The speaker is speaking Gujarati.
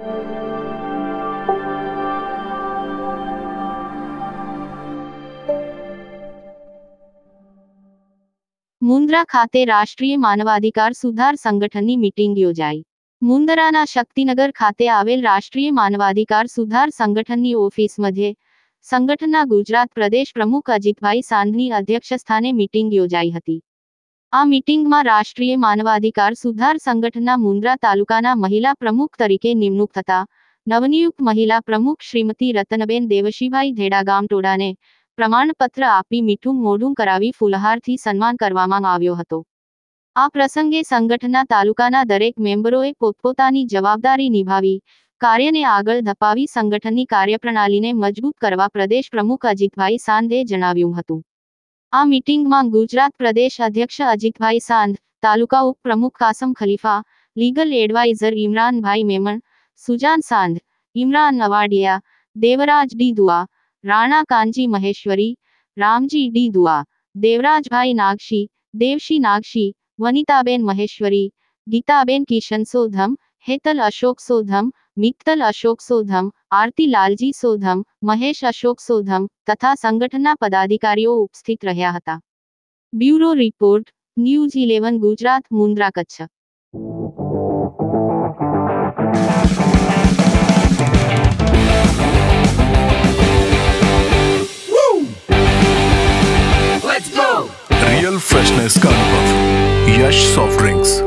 मुंद्रा ખાતે राष्ट्रीय मानवाधिकार सुधार संघटनेची मीटिंग યોજાય મુન્દરાના શક્તિનગર ખાતે આવેલ રાષ્ટ્રીય માનવાધિકાર સુધારા સંગઠનની ઓફિસમાં દે સંગઠના ગુજરાત પ્રદેશ પ્રમુખ અજીતભાઈ સાંધની અધ્યક્ષસ્થાને મીટિંગ યોજાય હતી આ મીટિંગમાં રાષ્ટ્રીય માનવાધિકાર સુધાર સંગઠનના મુંદ્રા તાલુકાના મહિલા પ્રમુખ તરીકે નિમણૂક થતા નવનિયુક્ત મહિલા પ્રમુખ શ્રીમતી રતનબેન દેવશીભાઈ ધેડાગામ ટોડાને પ્રમાણપત્ર આપી મીઠું મોઢું કરાવી ફુલહારથી સન્માન કરવામાં આવ્યો હતો આ પ્રસંગે સંગઠનના તાલુકાના દરેક મેમ્બરોએ પોતપોતાની જવાબદારી નિભાવી કાર્યને આગળ ધપાવી સંગઠનની કાર્યપ્રણાલીને મજબૂત કરવા પ્રદેશ પ્રમુખ અજીતભાઈ સાંધે જણાવ્યું હતું आ मीटिंग में गुजरात प्रदेश अध्यक्ष Ajitbha Sandh taluka उप्रमुख Kasam Khalifa legal adviser Imran bhai Memon Sujan Sandh Imran Awadia Devraj D Dua Rana Kanji Maheshwari Ramji D Dua Devraj bhai नागशी Devshi नागशी वनिताबेन Maheshwari Geetaben Kishan सोधम Hetal Ashok सोधम मिक्तल Ashok सोधम आरती લાલજી સોધમ મહેશ અશોક સોધમ તથા સંગઠનના પદાધિકારીઓ ઉપસ્થિત રહ્યા હતા bureau report news eleven Gujarat Mundra Kutch real freshness का अनुभव यश सॉफ्ट ड्रिंक्स